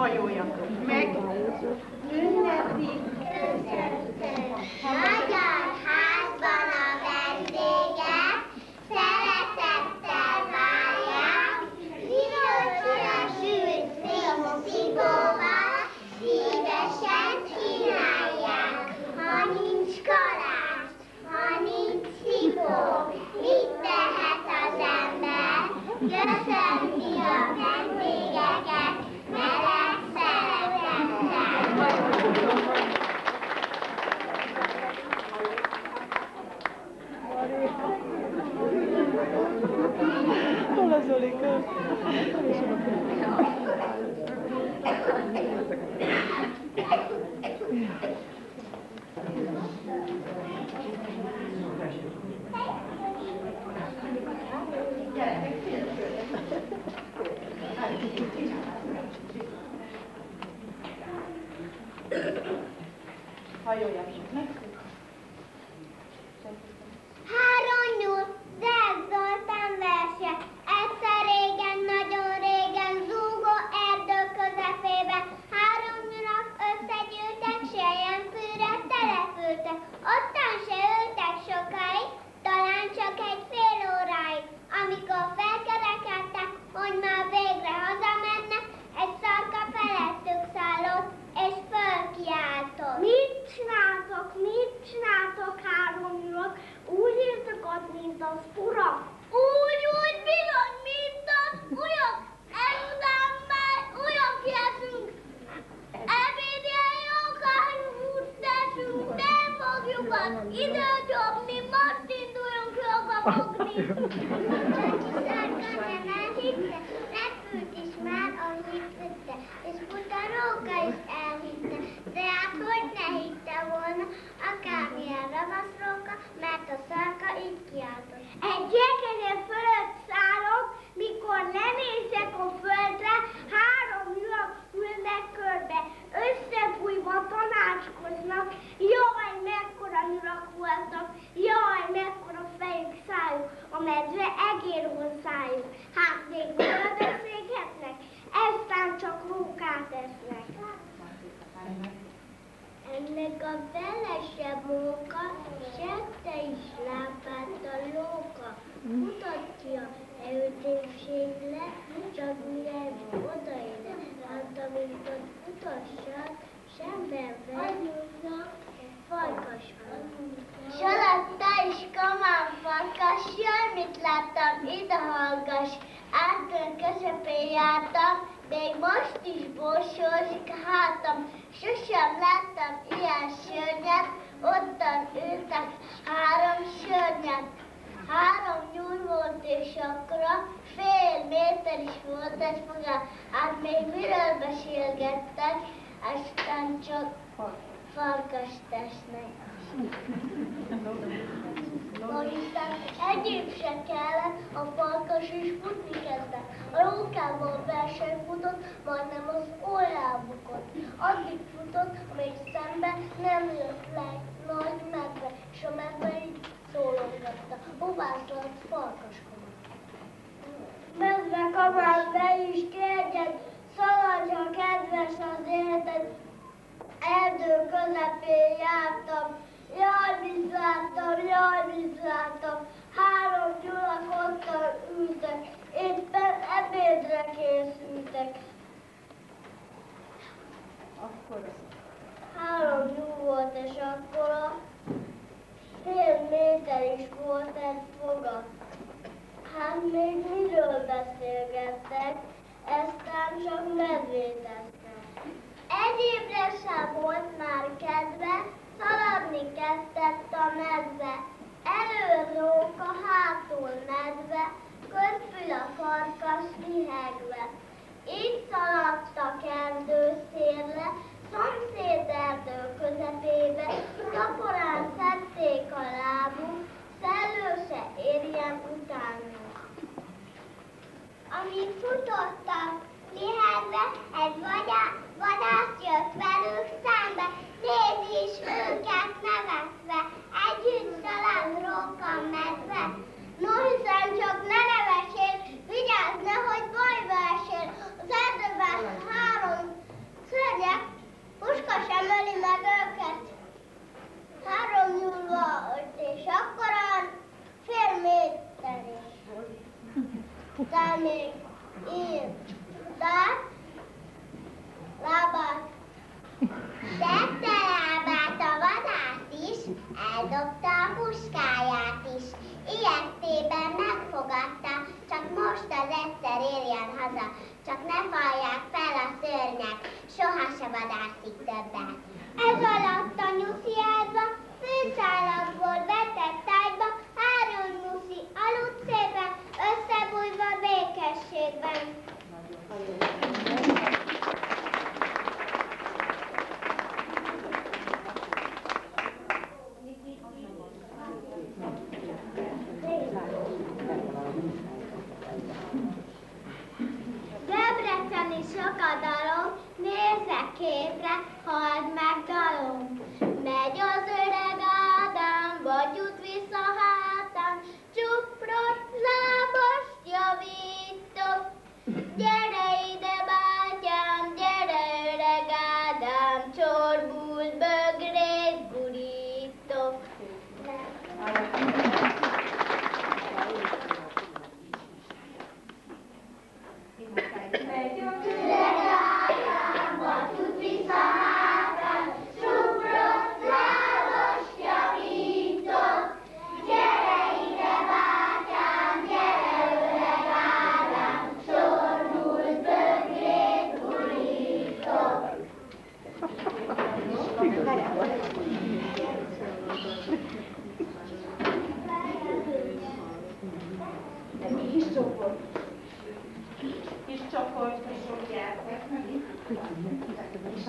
Hajolja meg. Hello. Akármilyen ravasz róka, mert a szarka így kiáltott. Egy gyerekegyek fölött szállok, mikor lenézek a földre, három nyulak ülnek körbe, összefújva tanácskoznak, jaj, mekkora nyulak voltak, jaj, mekkora fejük, szájuk, a medve egér hozzájuk, hát még földösszéghetnek, eztán csak rókát esznek. Ennek a felesebb móka, sette is lábát a lóka. Mutatja, eltépségre, csak mire odaére. Hát amikor utassak, semben venni, farkas van. S alatta is kamán farkas, jaj, mit láttam, ide hallgass. Átön közepén jártam, még most is borsózik a hátam. Sosem láttam ilyen szörnyet, ottan ültek három szörnyet. Három nyúl volt és akkora, fél méter is volt egy foga. Hát még miről beszélgettek, aztán csak farkas tesznek. Aztán egyéb se kellett, a farkas is futni kezdett. A rókával verseny futott, majdnem az bukott. Addig futott, amíg szembe nem jött le nagy medve, és a medve így szólogatta. Hová szólt farkaskomat? Medve kamár be is kérjen, szaladj, ha kedves az életed, erdő közepén jártam, jaj, mit láttam, jaj, mit láttam, három gyulak ottan ültek, éppen ebédre készültek. Három nyúl volt, és akkor a fél méter is volt egy foga. Hát még miről beszélgettek, eztán csak medvét esznek. Egyébre sem volt már kedve, szaladni kezdett a medve. Elő róka, hátul medve, közfül a farkas lihegve. Így szaladtak erdőszérre, szomszéd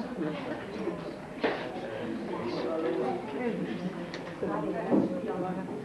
Thank you.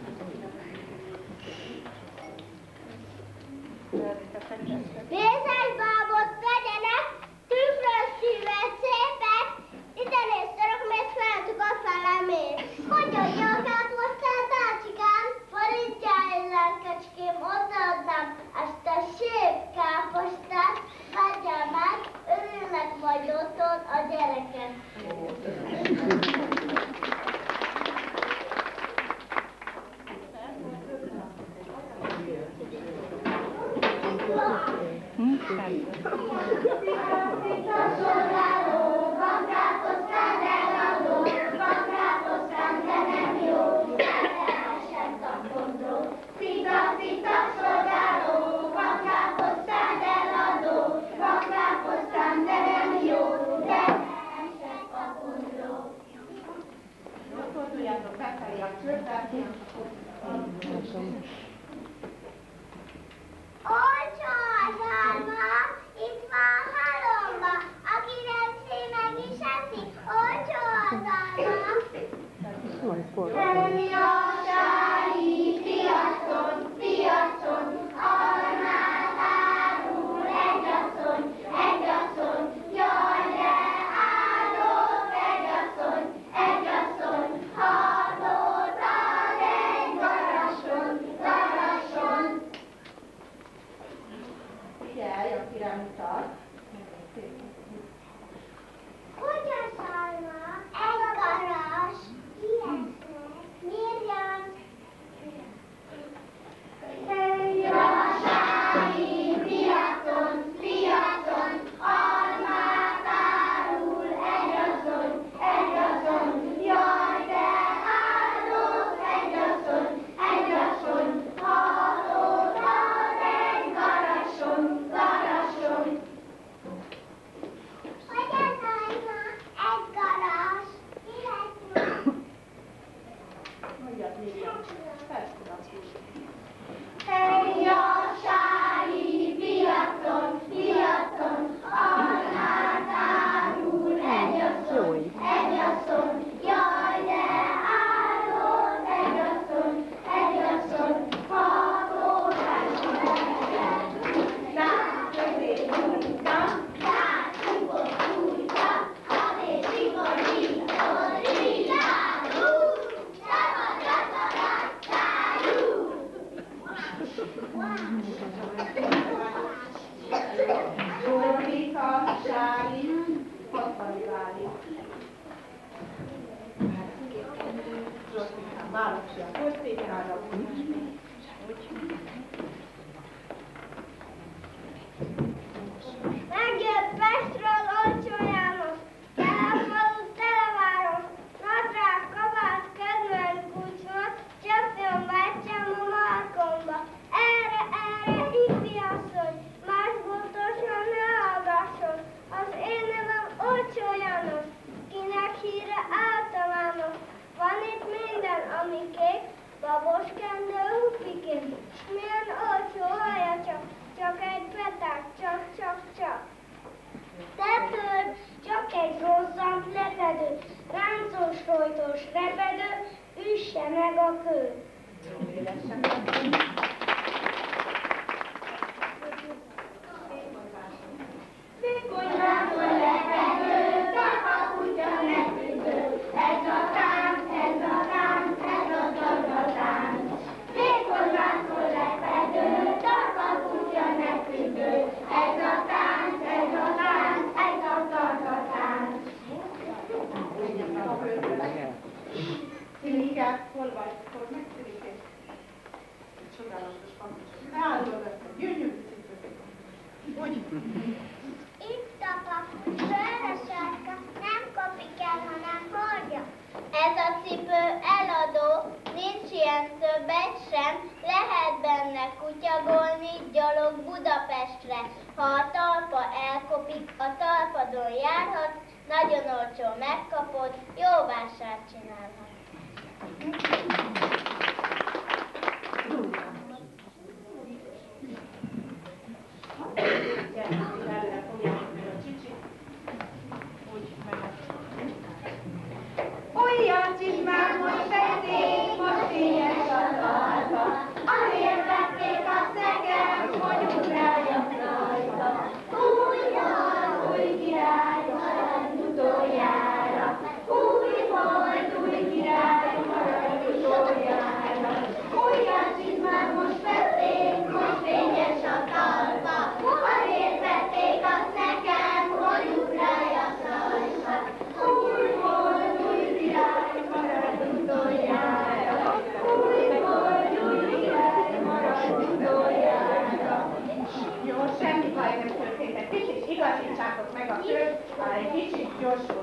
Kicsit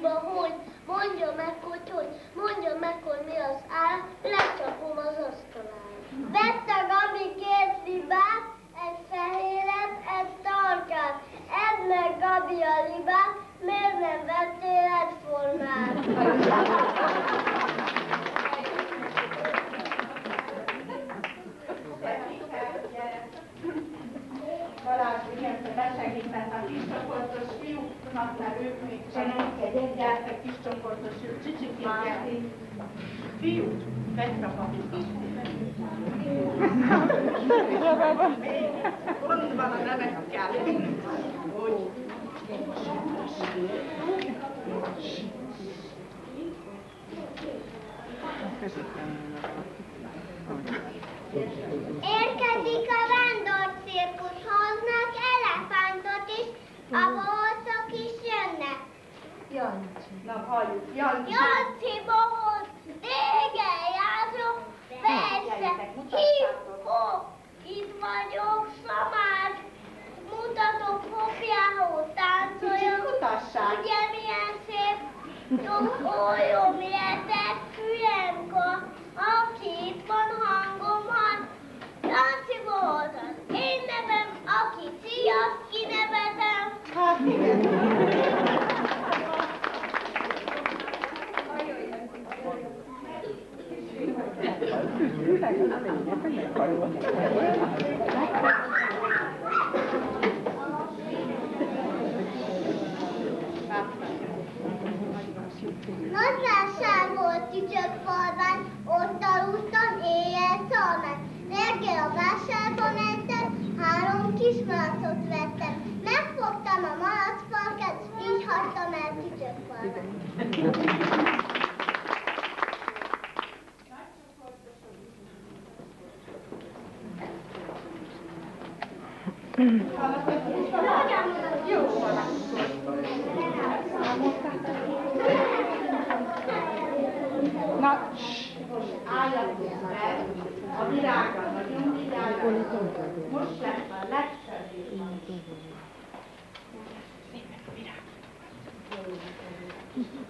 Hogy a liba, hogy? Mondja meg, hogy hogy? Mondja meg, hogy mi az áll, lecsapom az asztalára. Vett a Gabi két libát, egy fehéret, egy tarkát. Edd meg Gabi a libát, miért nem vettél egyformát? besegített a kiscsoportos fiúknak, mert ők még csak gyertek kiscsoportos fiúk, gyertek. Fiú, papi. Gond van a nevekkel. Hogy? Érkezik a vándorcirkusz, hoznak elefántot is, a bohócok is jönnek. Na, halljuk. Jancsi. Janci bohóc, régen járok, persze, hívó, itt vagyok, szamár, mutatok kopjához, táncoljak, Mutassák. ugye milyen szép, dobolyom, letek, fülemka, aki itt van hangom, han, Janci bohóc, az én nevem, aki szia, kinevezem, Hát igen. Nagy vásár volt tücsökfalván, ott aludtam éjjel szalmán. Reggel a vásárban mentem, három kis malacot vettem. Megfogtam a malacfalkát, így hagytam el tücsökfalván. Jó Na, álljatok meg, a virággal nagyon vigyázzatok. Most lesz a legszebb Öröm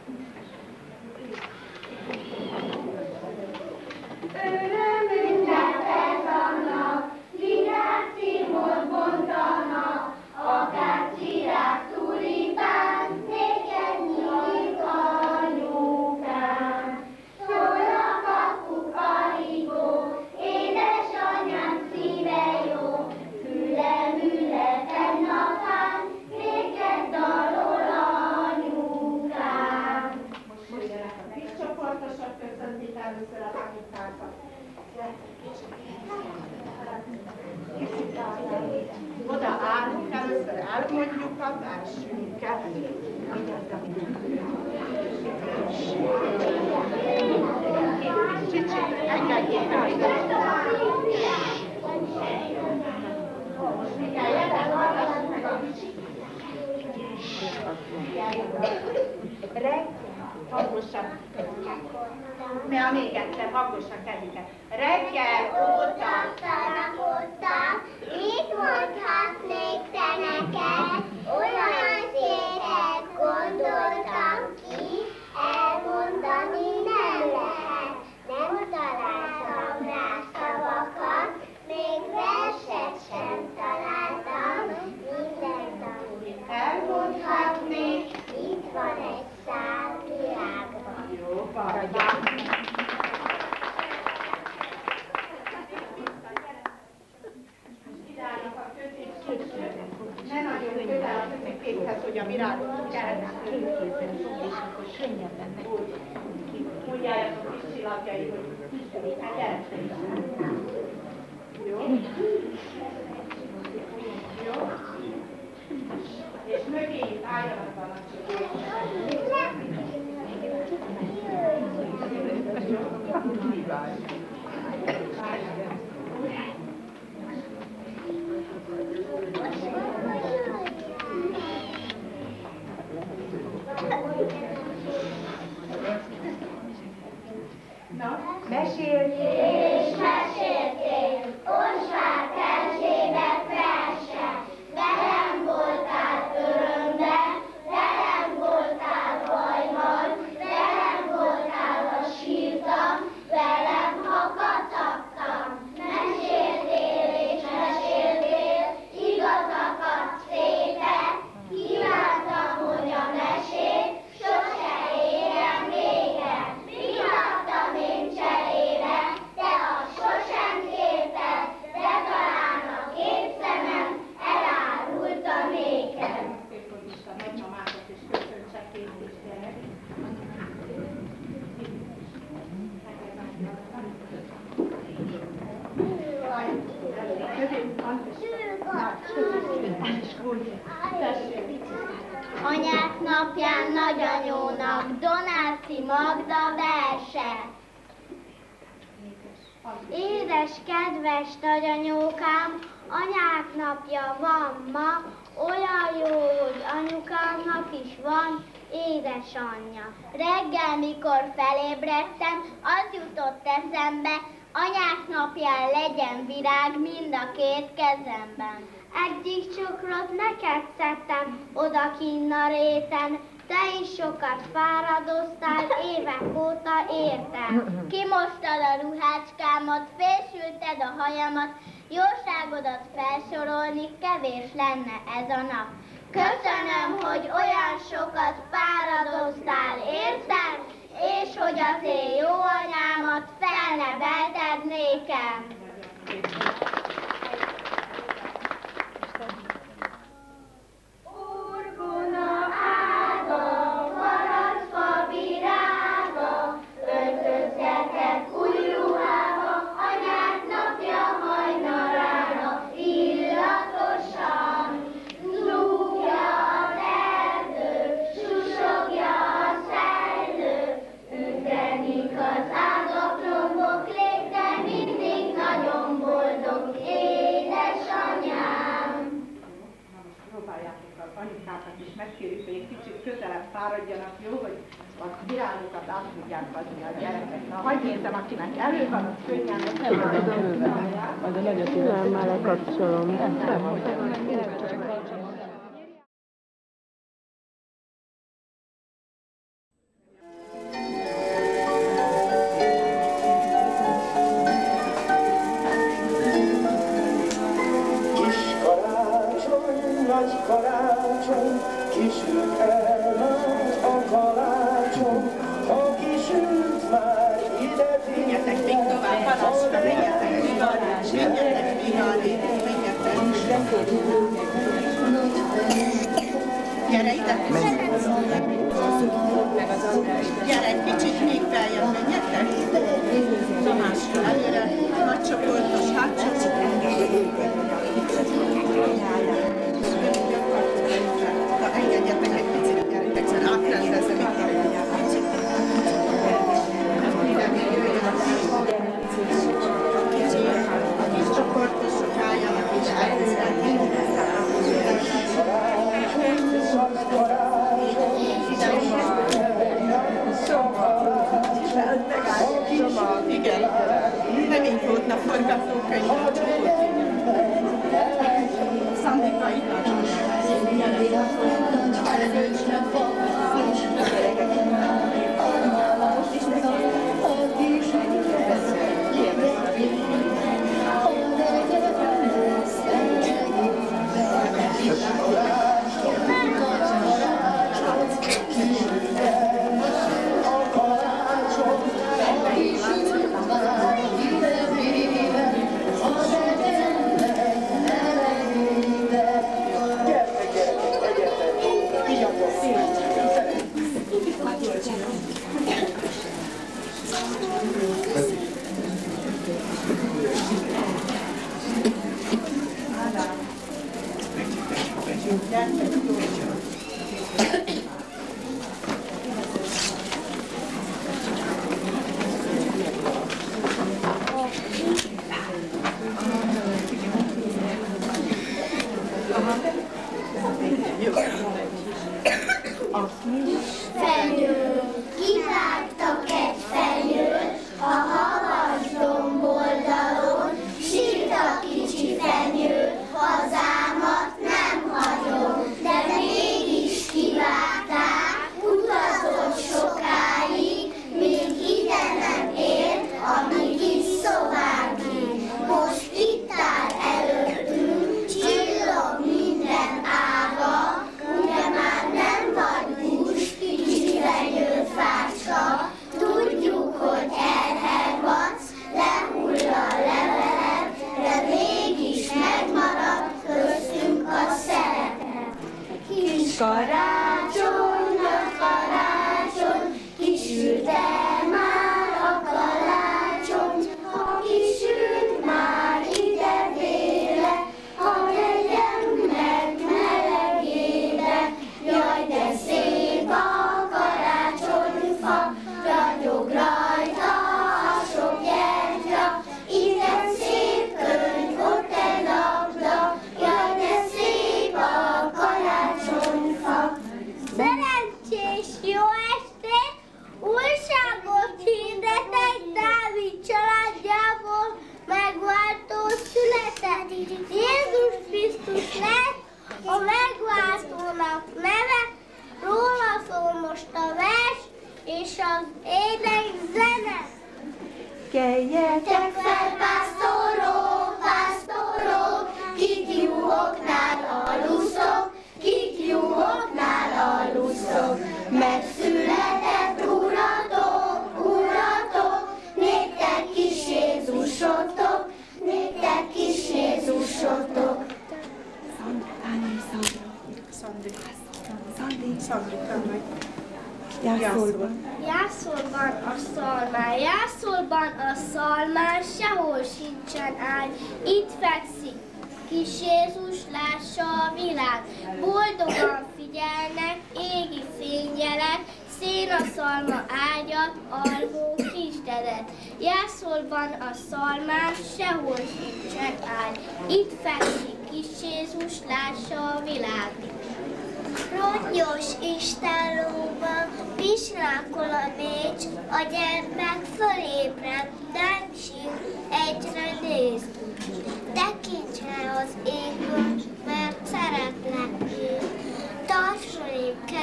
legyen virág mind a két kezemben. Egyik cukrot neked szedtem, oda kinn a réten, te is sokat fáradoztál, évek óta értem. Kimostad a ruhácskámat, fésülted a hajamat, jóságodat felsorolni kevés lenne ez a nap. Köszönöm, hogy olyan sokat fáradoztál, értem, és hogy az én jó anyámat felnevelted nékem. Megkérjük, fáradjanak, jó, hogy a virágokat át tudják adni a gyerekek. Na, hagyd nézem, akinek elő van, az könnyen, hogy Majd a nagyot Nem,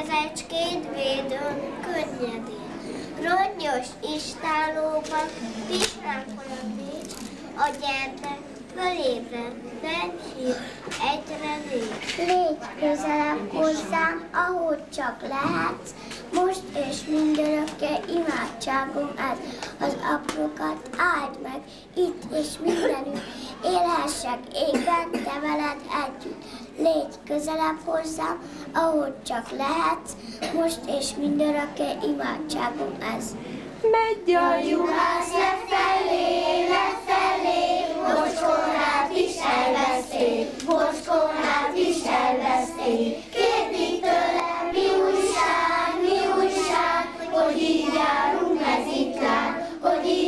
rém kezecskét védőn könnyedén. Rongyos Istenlóban pislákol a négy, a gyermek fölébred, sír, egyre néz. Légy közelebb hozzám, ahogy csak lehetsz, most és mindörökké imádságom ez. Az aprókat áld meg, itt és mindenütt, élhessek égen, te veled együtt. Légy közelebb hozzám, ahogy csak lehetsz, most és mindörökké imádságom ez. Megy a juhász lefelé, lefelé, bocskornát is elveszték, bocskornát is elveszték. Kérdik tőlem, mi újság, mi újság, hogy így járunk mezitlán, hogy így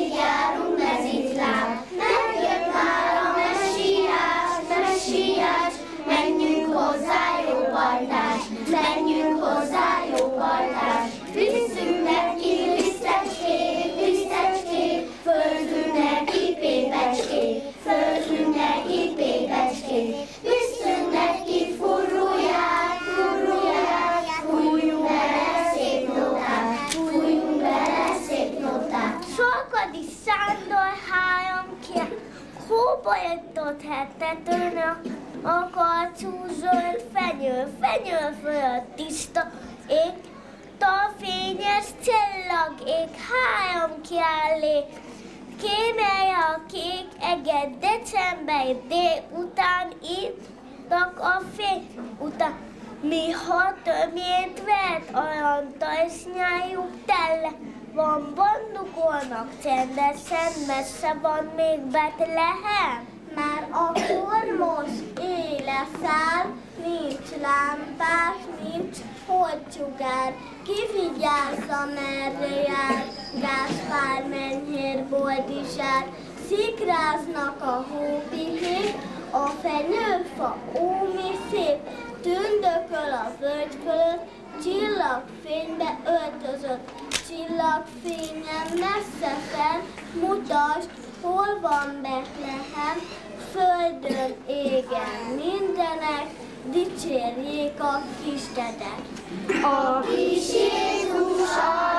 hóba jutott hetetőn, a karcú zöld fenyő, fenyő fölött tiszta ég, a csillag ég, három kiállé, kémelje a kék eget, december délután írtak a fény után. Mi ha tömjét vett, olyan tajsznyájuk tele, van bandukolnak csendesen, messze van még Betlehem. Már akkor most éle száll, nincs lámpás, nincs holcsugár. Ki vigyázza, merre jár, Gáspár menyhér boldizsár. Szikráznak a hópihék, a fenyőfa ómi szép, tündököl a völgy fölött, csillagfénybe öltözött, csillagfényen messze fel, mutasd, hol van Betlehem, földön égen mindenek, dicsérjék a kisdedet. A kis Jézus aranyalma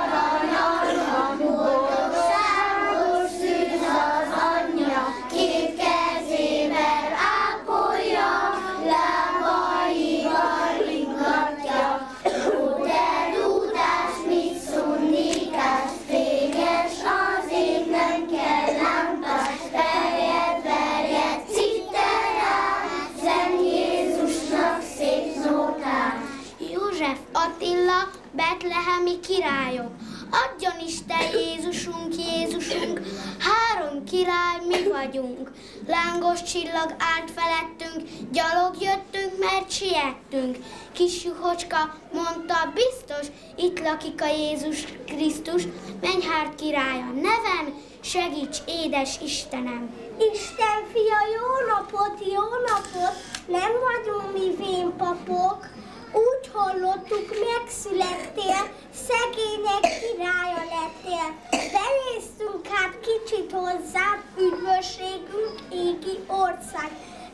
Lángos csillag állt felettünk, gyalog jöttünk, mert siettünk. Kis juhocska mondta, biztos, itt lakik a Jézus Krisztus, mennyhárt királya nevem, segíts édes Istenem. Isten fia, jó napot, jó napot, nem vagyunk mi vénpapok, úgy hallottuk, megszülettél, szegények királya lettél. Benéztünk hát kicsit hozzád, üdvösségünk égi ország.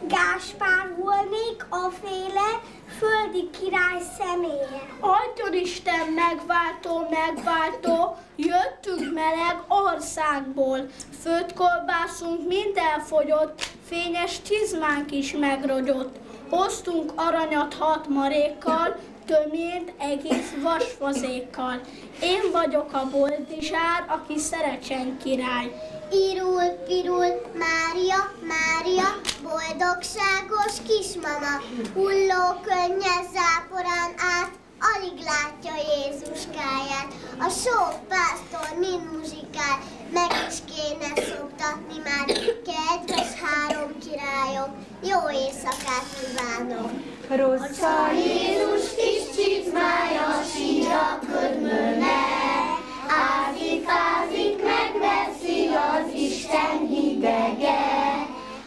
Gáspár volnék a féle földi király személye. Adjon Isten megváltó, megváltó, jöttünk meleg országból. Főtt kolbászunk minden fogyott, fényes csizmánk is megrogyott. Hoztunk aranyat hat marékkal, töményt egész vasfazékkal. Én vagyok a boldizsár, aki szerecsen király. Irul, pirul, Mária, Mária, boldogságos kismama, hulló könnyes záporán át, alig látja Jézuskáját. A sok pásztor mind muzsikál, meg is kéne szoktatni már, kedves három királyok, jó éjszakát kívánok! Rossz a Jézus kis csizmája, sír a ködmönne. Ázik, ázik, megveszi az Isten hidege.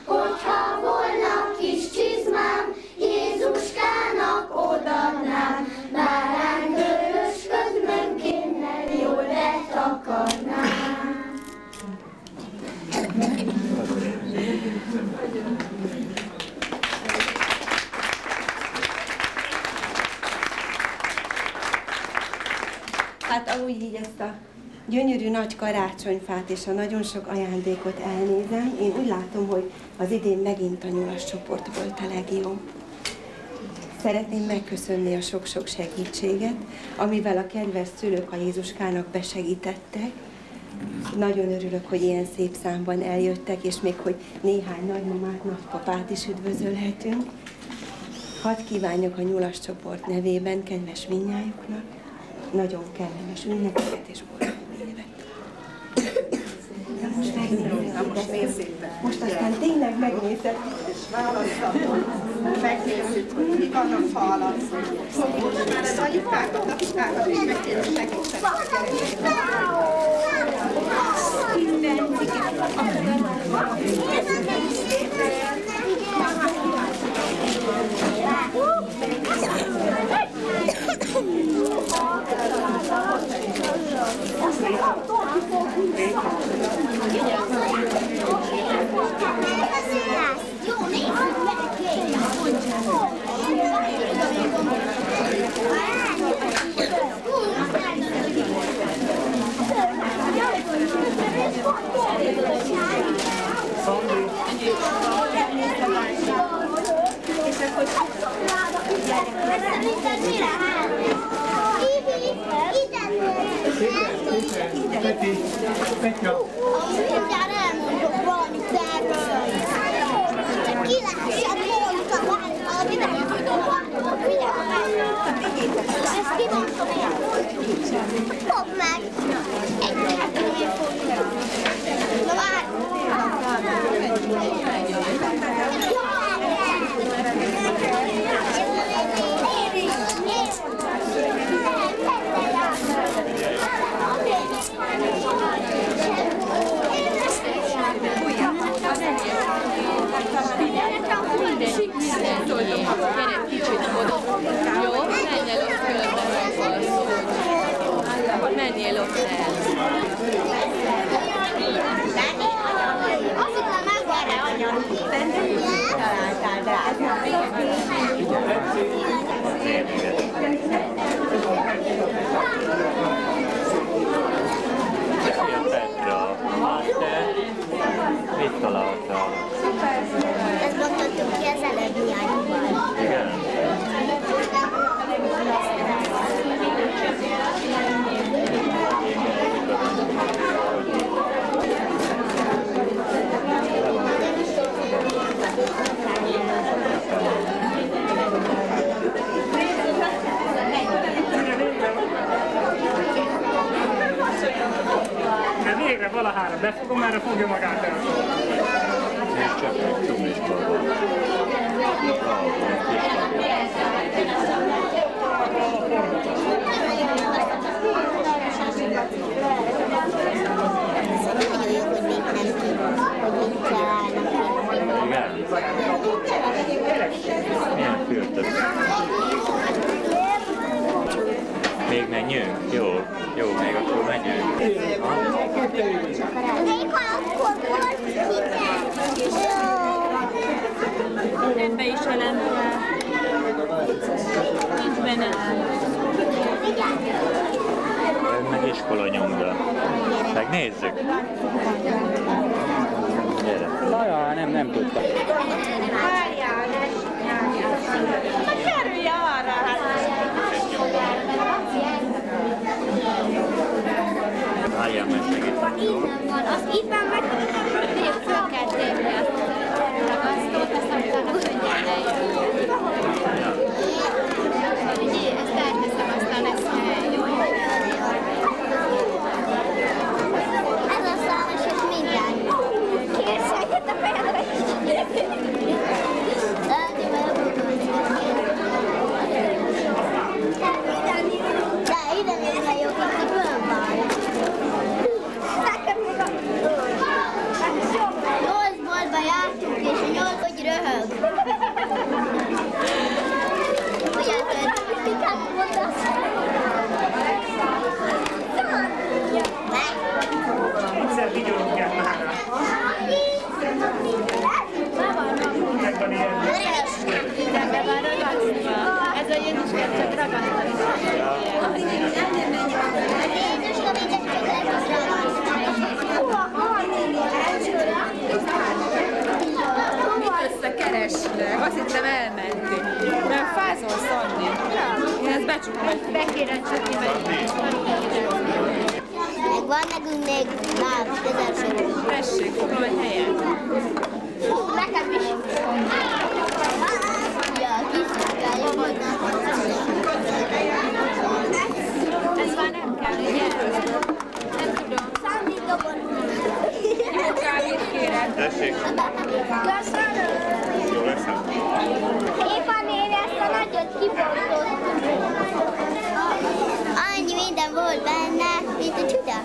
Hogyha volna kis csizmám, Jézuskának odadnám, bárán görös ködmönkénnel jól letakarnám. Hát ahogy így ezt a gyönyörű nagy karácsonyfát és a nagyon sok ajándékot elnézem, én úgy látom, hogy az idén megint a nyulas csoport volt a legjobb. Szeretném megköszönni a sok-sok segítséget, amivel a kedves szülők a Jézuskának besegítettek. Nagyon örülök, hogy ilyen szép számban eljöttek, és még hogy néhány nagymamát, nagypapát is üdvözölhetünk. Hadd kívánjak a nyulas csoport nevében kedves minnyájuknak nagyon kellemes ünnepeket és boldog évet. Most megnézzük, most, aztán tényleg megnézed. És választhatom, megnézzük, hogy mi van a fa alatt. Most már az anyukákat, apukákat is meg kéne Ibi, ide Peti, Petya, Mindjárt elmondok valami tervről. Csak ki lehessen mondta, valami nem tudom. Ezt kimondom én. Fogd meg. Na kicsit. Jó? Menjél ott körbe. Menjél ott el. Azonnal meg erre anya. Találtál drága. de már ragasztva. Ez a Jézuskát csak ragasztva. Összekereslek, azt hittem elmentél. Mert fázol szanni. Én ezt becsukom. Be kéne csukni, mert van nekünk még már közel sem. Tessék, fogom egy helyet. Nekem is. Ez már nem kell, ugye? Nem tudom. Számít Jó kávét kérek. Tessék. Köszönöm. Jó lesz. Éva néni ezt a nagyot kibontottuk. Annyi minden volt benne, mint a csuda.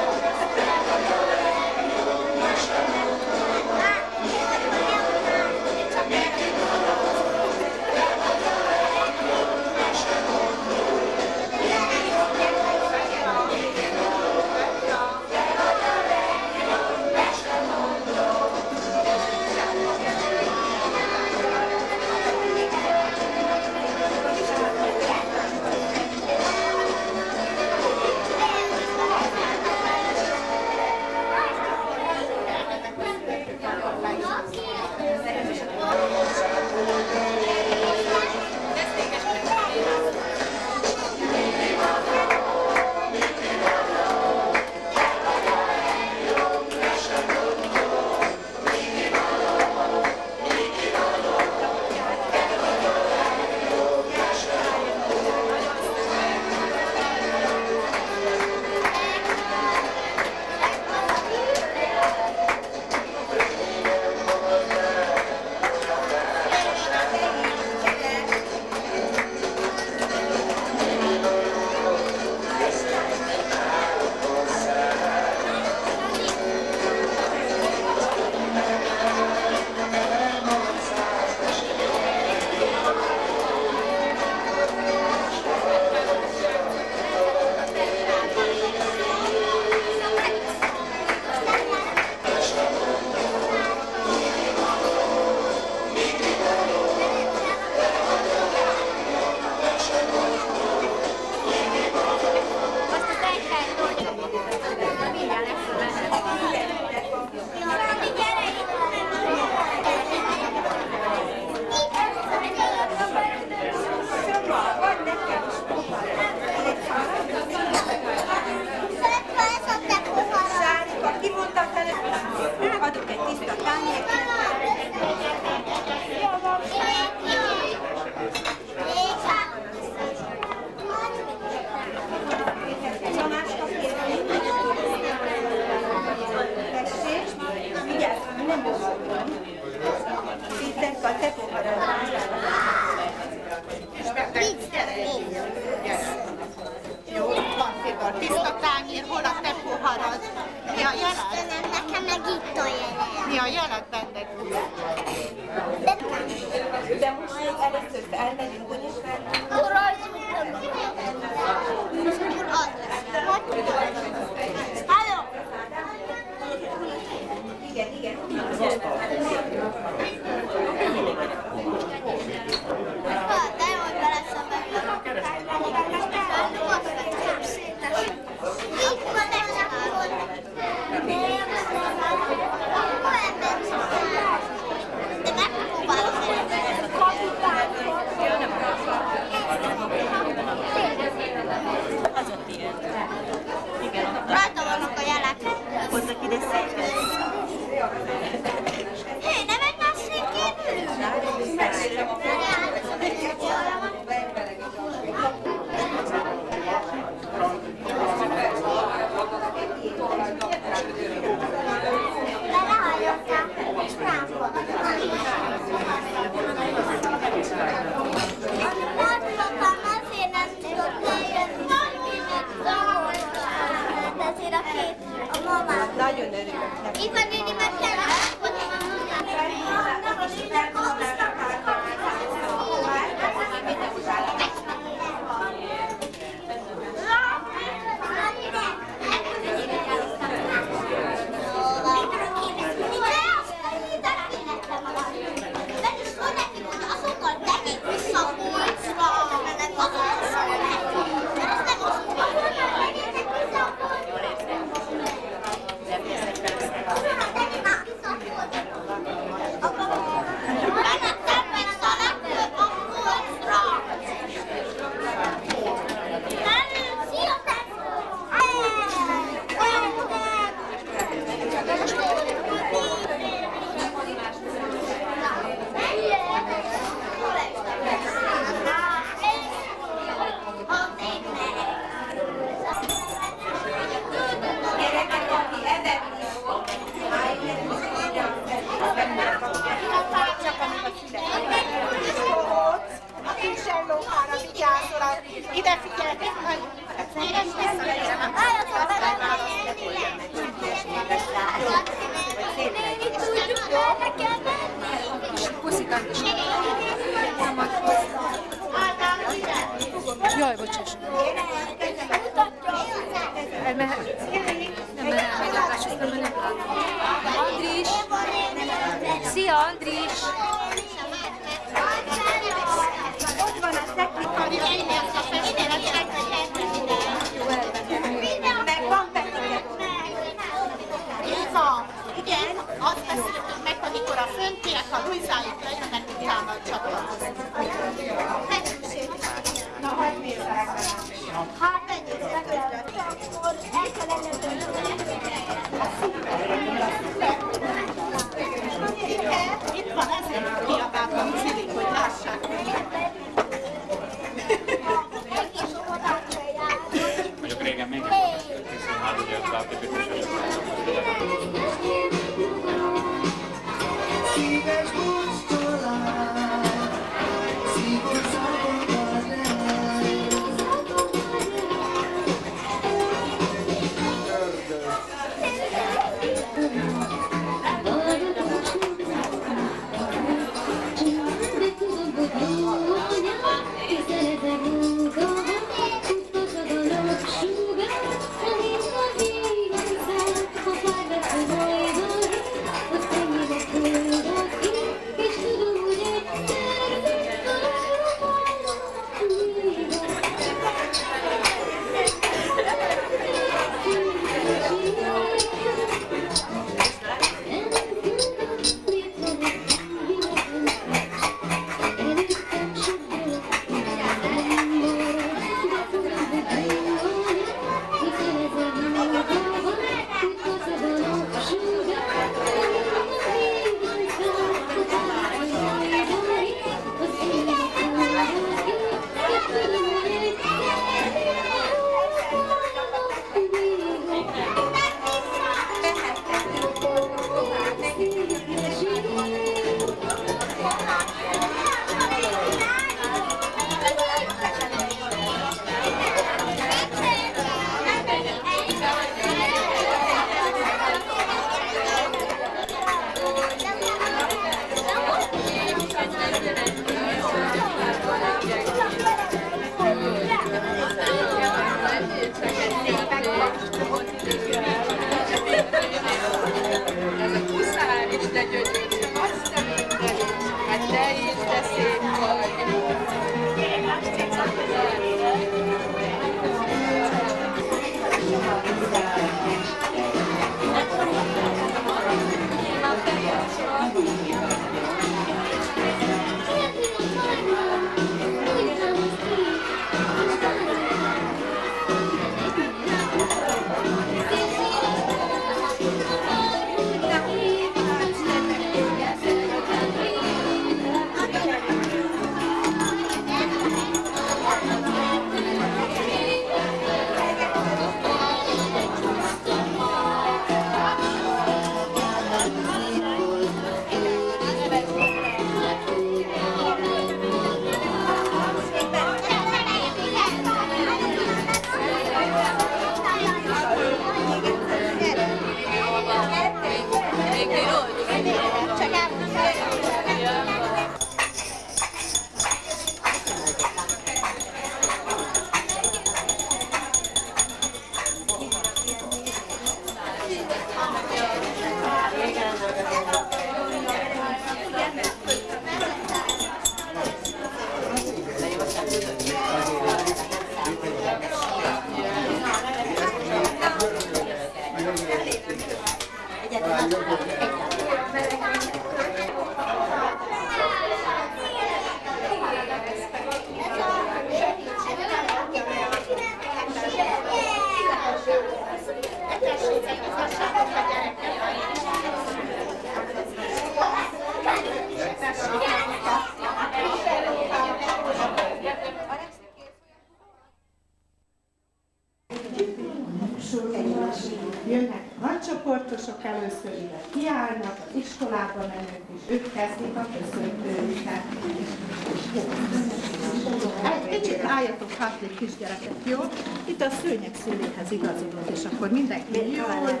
Akkor mindenki jól.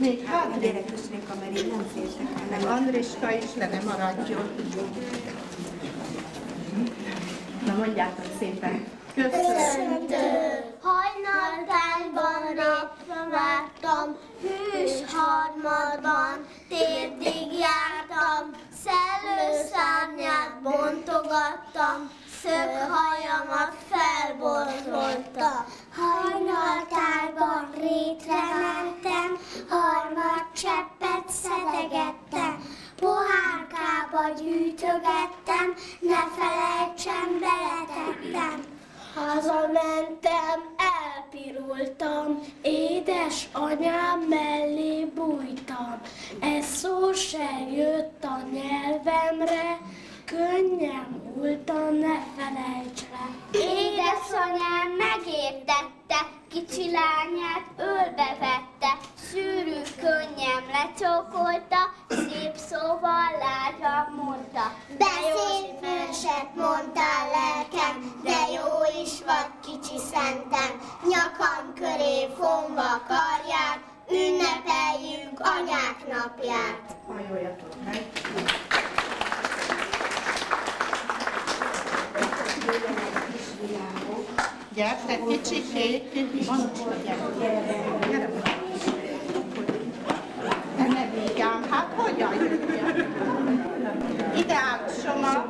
Még hátra. Gyerek is mert én nem féltek el. Meg Andriska is le ne maradjon. Na mondjátok szépen. Harmad cseppet szedegettem, pohárkába gyűjtögettem, ne felejtsem, beletettem. Hazamentem, elpirultam, édes anyám mellé bújtam. Ez szó se jött a nyelvemre, könnyen múltam, ne felejts le. Édesanyám megértette, kicsi lányát ölbe vette, sűrű könnyem lecsókolta, szép szóval lágyan mondta. De szép verset mondtál lelkem, de jó is vagy kicsi szentem, nyakam köré fonva karját, ünnepeljünk anyák napját. Hajoljatok meg. Gyere, Ne vigyám, hát hogyan jöjjön? Ide áll Soma,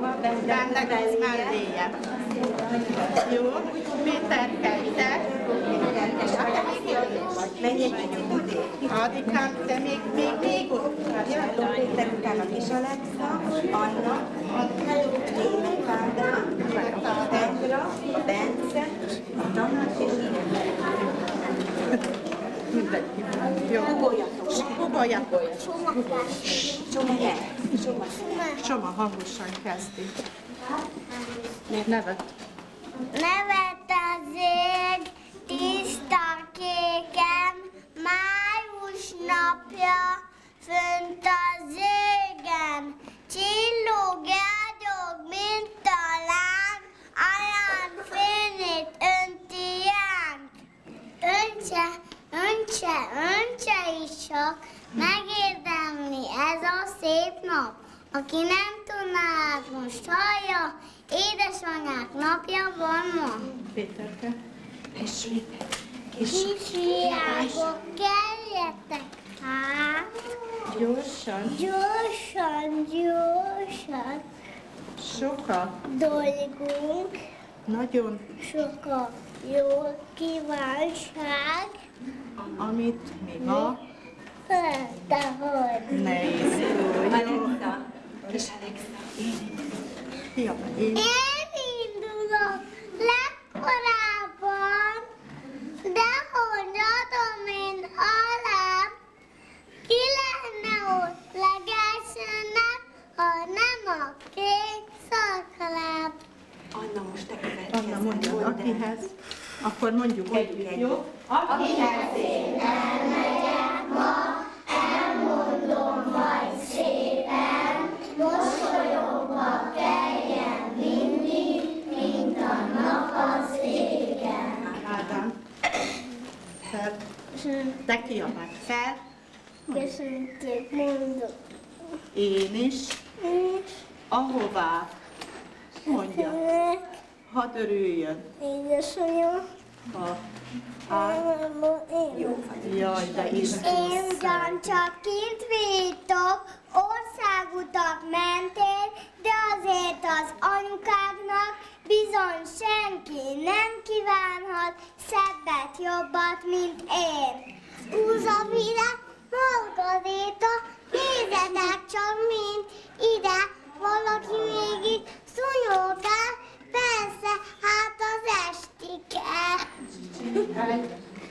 benne lesz melléje. Jó, ide. Hát te jöjjön. Menj egy. Adikám, te még, még, még ott Péter utána Kis Alexa, Anna, Német Ádám, Petra, Bence, Tamás és Jó. Ugoljatok. Ugoljatok. Csoma. Csoma. Soma hangosan kezdi. Nevet. Nevet az ég, tiszta kéken, május napja, fönt az égen. Csillog, ágyog, mint a láng, aján fényét önti jánk. Öntse, öntse, öntse is csak, megérdemli ez a szép nap. Aki nem tudná, hát most hallja, édesanyák napja van ma. Péterke. És még Kis hiába keljetek hát, Gyorsan. gyorsan, gyorsan, Soka. dolgunk, Nagyon. sok a jó kívánság, Amit mi ma feltehogy. ne izgulj. Alexa. Én Én indulok legkorábban, de hogy adom én alá, ki lenne ott legelsőnek, ha nem a kék szakaláb. Anna, most te következz. Anna el. akihez. Akkor mondjuk együtt, jó? Akihez én Ádám. Te kiabáld fel. Köszöntjük, mondok. Én is. Ahová. Mondja. Hadd örüljön. Édesanyám, Ha. Á, én jaj, de is. Én ugyan csak kint vétok, országutak mentén, de azért az anyukáknak bizony senki nem kívánhat szebbet, jobbat, mint én. Húzavire, Margaréta, nézzetek csak, mint ide valaki még itt szúnyogál, persze, hát az estike.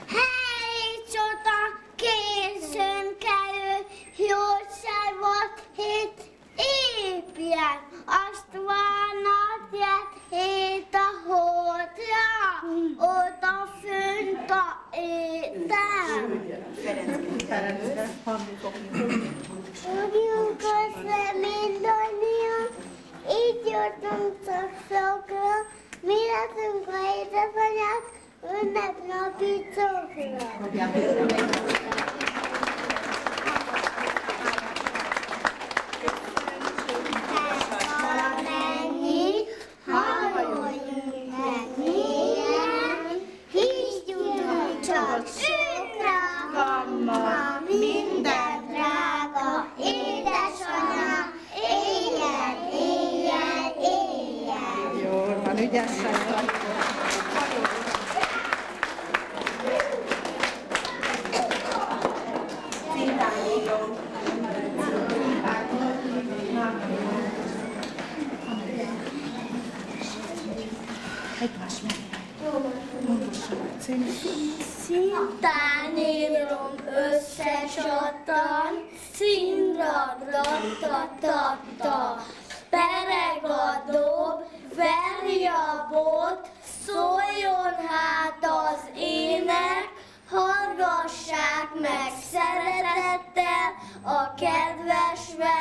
Hely, csota, későn kell, jóság volt, hét épjen, azt már napját hét a hódja, ott a fönt a étel. Fogjuk összeméndolnia, így jutunk csak szokra, mi leszünk a édesanyát, ünnepnapi csokra. újdonsággal. Egymás meg. Összecsattan, színra ta ta ta pereg a dob, verj a bot, szóljon hát az ének, hallgassák meg szeretettel a kedves meg.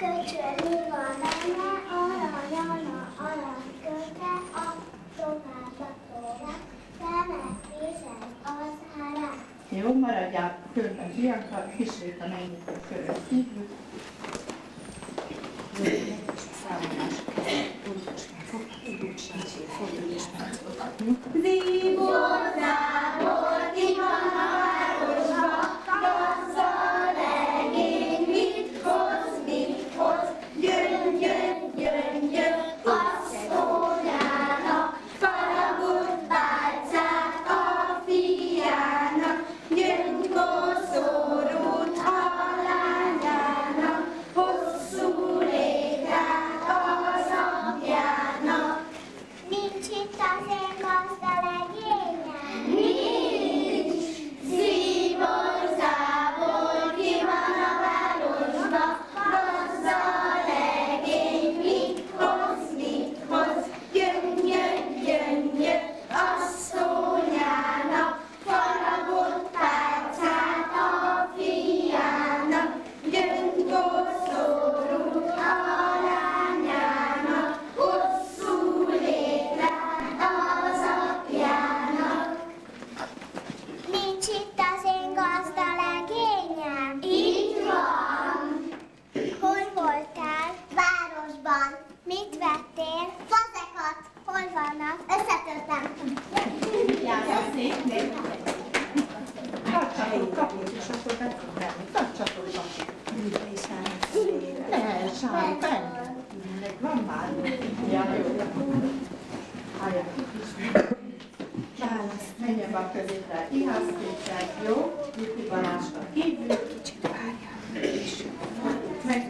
köcsöli van benne, a tovább a. Jó, maradjál fölben, Bianca, a mennyit a köröt kívül. Ihász, menjen a középre, Ihász kétszer, jó? Juki Balázsra kívül, kicsit várjál, és meg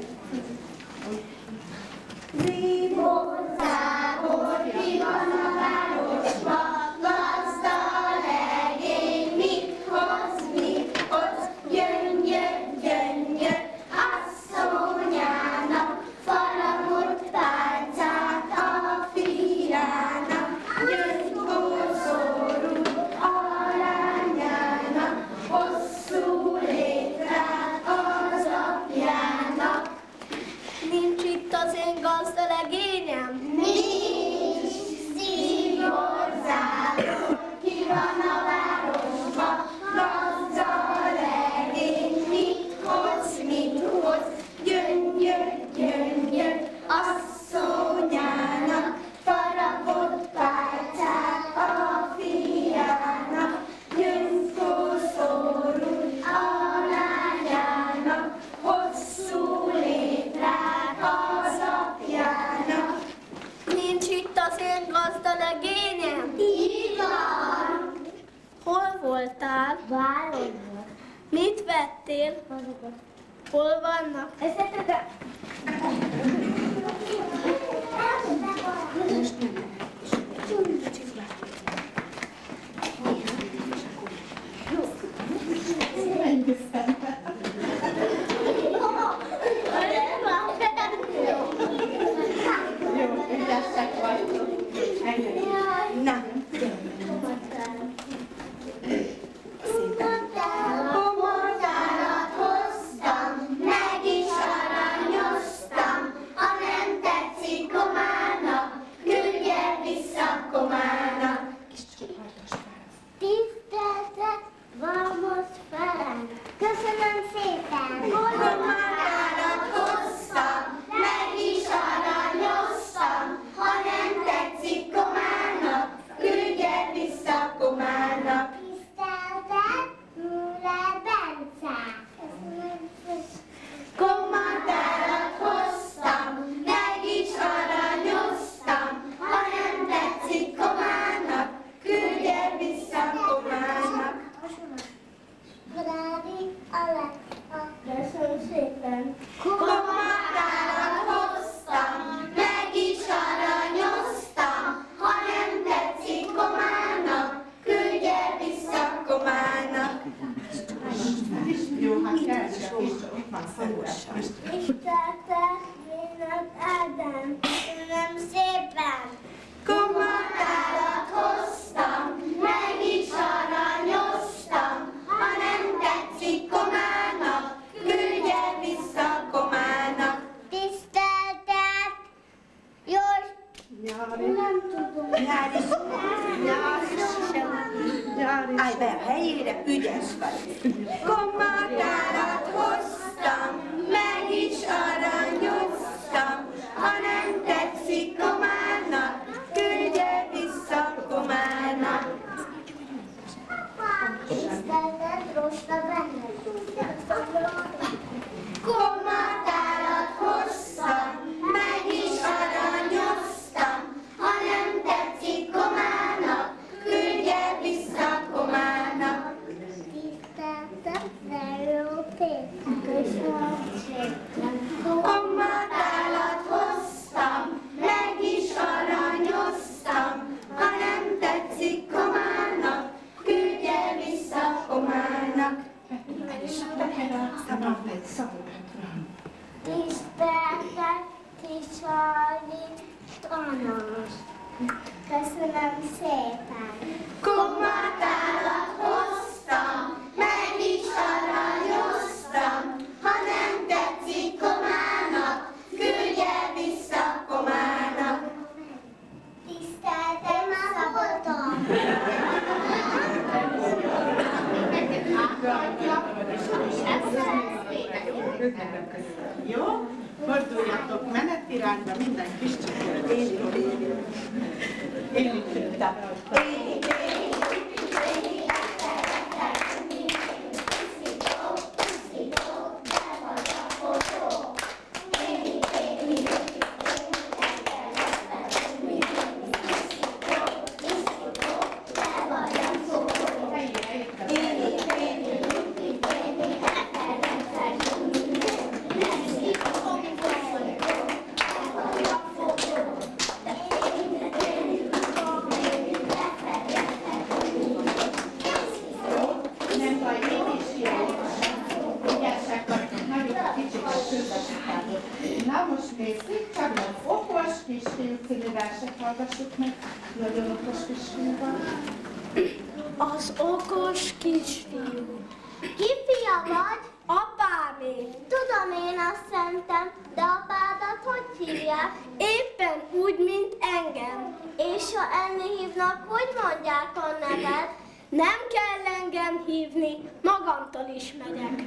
Nem kell engem hívni, magamtól is megyek.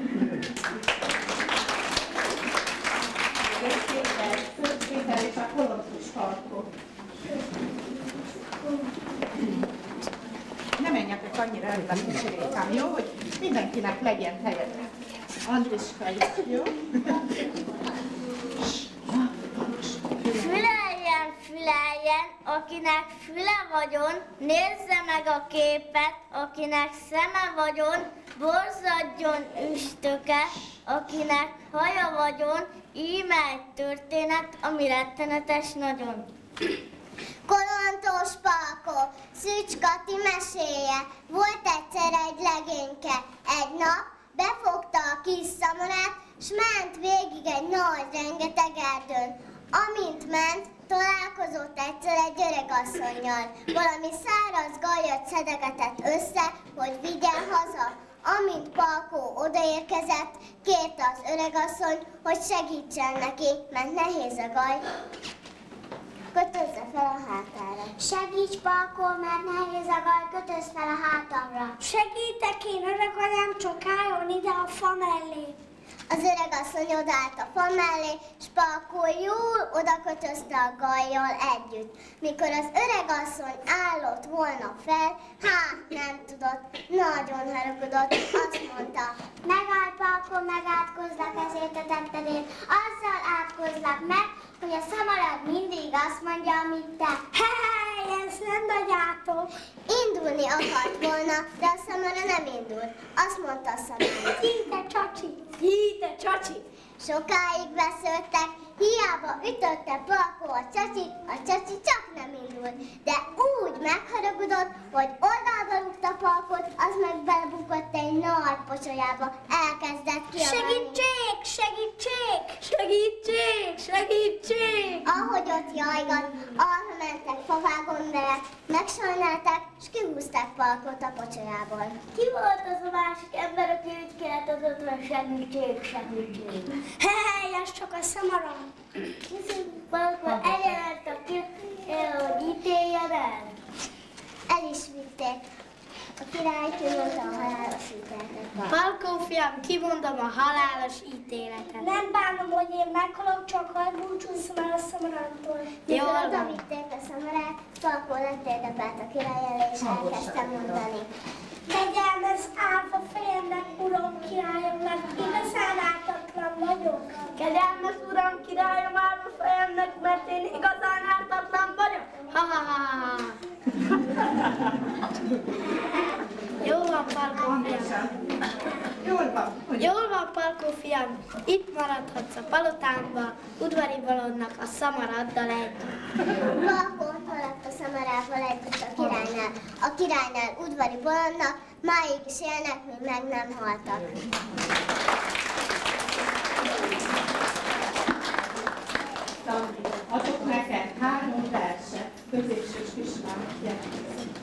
Köszönöm, és a kolosszos. Ne menjetek annyira előbb a kicsirékám, jó? Hogy mindenkinek legyen helye. Andriska is, jó? Szüleljen Lejen, akinek füle vagyon, nézze meg a képet, akinek szeme vagyon, borzadjon üstöke, akinek haja vagyon, íme egy történet, ami rettenetes nagyon. Kolontos Palkó, Szücskati meséje, volt egyszer egy legényke. Egy nap befogta a kis szamorát, s ment végig egy nagy rengeteg erdőn. Amint ment, találkozott egyszer egy öreg asszonynal. Valami száraz gajat szedegetett össze, hogy vigyen haza. Amint Palkó odaérkezett, kérte az öregasszony, hogy segítsen neki, mert nehéz a gaj. Kötözze fel a hátára. Segíts, Palkó, mert nehéz a gaj, kötözz fel a hátamra. Segítek én, öreg anyám, csak álljon ide a fa mellé. Az öreg asszony odállt a fa mellé, s Palkó jól odakötözte a gajjal együtt. Mikor az öreg asszony állott volna fel, hát nem tudott, nagyon haragudott, azt mondta. Megáll, Palkó, megátkozlak ezért a tettedért. Azzal átkozlak meg, hogy a szamarad mindig azt mondja, amit te. Hely, ez nem nagyátok. Indulni akart volna, de a szamara nem indult. Azt mondta a szamara. Híte csacsi, híte csacsi. Sokáig beszéltek, hiába ütötte Palkó a csacsit, a csacsi csak nem indult. De úgy megharagudott, hogy oldalba rúgta Palkót, az meg belebukott egy nagy pocsolyába. Elkezdett kiabálni. Segítség, segítség, segítség, segítség. Ahogy ott jajgat, arra mentek favágomberek, megsajnálták, és kihúzták Palkót a pocsolyából. Ki volt az a másik ember, aki úgy kiáltozott, hogy segítség, segítség? Hely, ez csak a szamara. Viszont Palkó eljelent a ki, hogy ítéljen el. El is vitték. A király kimondta a halálos ítéletet. Palkó fiam, kimondom a halálos ítéletet. Nem bánom, hogy én meghalok, csak hadd búcsúzzam el a szamarántól. Mikor oda vitték a szamarát, Palkó letérdepelt a király elé, és elkezdte mondani. Kegyelmez álfa fejemnek, uram, királyom, mert igazán ártatlan vagyok. Kegyelmes uram, királyom állva fejemnek, mert én igazán ártatlan vagyok. Ha, ha, ha, ha. Jó van, Palkó fiam. Jól van. Hogy Jól van, Palkó fiam. Itt maradhatsz a palotámban, udvari balonnak a szamaraddal együtt. Palkó maradt a szamarával együtt a királynál. A királynál udvari bolondnak, máig is élnek, míg meg nem haltak. adok neked három verset, középsős kislány jelentkezik.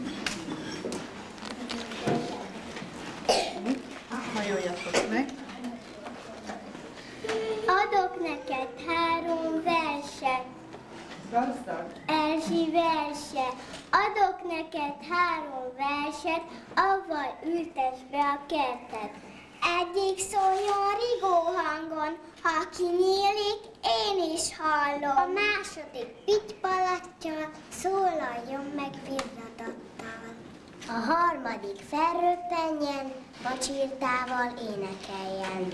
Hajoljatok meg. Adok neked három verset, Gazdag. Erzsi verse. Adok neked három verset, avval ültess be a kertet. Egyik szóljon rigó hangon, ha kinyílik, én is hallom. A második pitypalattyal szólaljon meg virradattal. A harmadik felröppenjen, vacsirtával énekeljen.